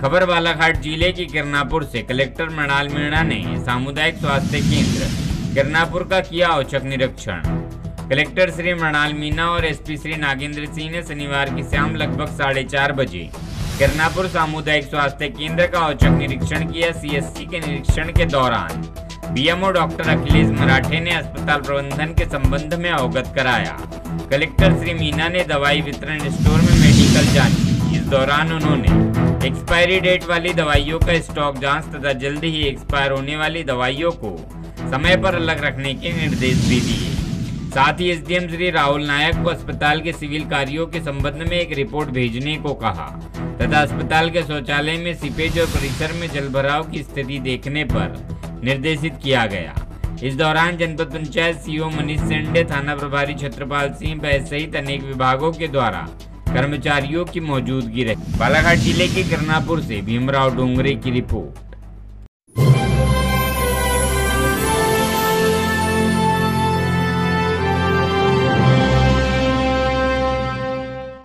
खबर बालाघाट ज़िले के किरनापुर से कलेक्टर मृणाल मीणा ने सामुदायिक स्वास्थ्य केंद्र किरनापुर का किया औचक निरीक्षण। कलेक्टर श्री मृणाल मीना और एसपी श्री नागेंद्र सिंह ने शनिवार की शाम लगभग साढ़े चार बजे किरनापुर सामुदायिक स्वास्थ्य केंद्र का औचक निरीक्षण किया। सीएससी के निरीक्षण के दौरान बीएमओ डॉक्टर अखिलेश मराठे ने अस्पताल प्रबंधन के संबंध में अवगत कराया। कलेक्टर श्री मीना ने दवाई वितरण स्टोर में मेडिकल जाँच दौरान उन्होंने एक्सपायरी डेट वाली दवाइयों का स्टॉक जाँच तथा जल्द ही एक्सपायर होने वाली दवाइयों को समय पर अलग रखने के निर्देश भी दिए। साथ ही एसडीएम श्री राहुल नायक को अस्पताल के सिविल कार्यों के संबंध में एक रिपोर्ट भेजने को कहा तथा अस्पताल के शौचालय में सीपेज और परिसर में जलभराव की स्थिति देखने पर निर्देशित किया गया। इस दौरान जनपद पंचायत सीओ मनीष सेंडे थाना प्रभारी छत्रपाल सिंह बैस सहित अनेक विभागों के द्वारा कर्मचारियों की मौजूदगी रही। बालाघाट ज़िले के करनापुर से भीमराव डोंगरे की रिपोर्ट।